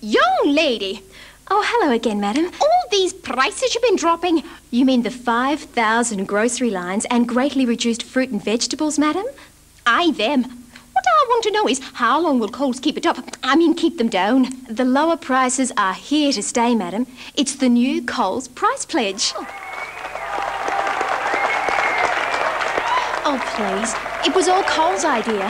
Young lady, Oh, hello again, madam. all these prices you've been dropping. You mean the 5,000 grocery lines and greatly reduced fruit and vegetables, madam? Aye, them. What I want to know is how long will Coles keep it up? I mean, keep them down. The lower prices are here to stay, madam. It's the new Coles price pledge. Oh, please. It was all Cole's idea.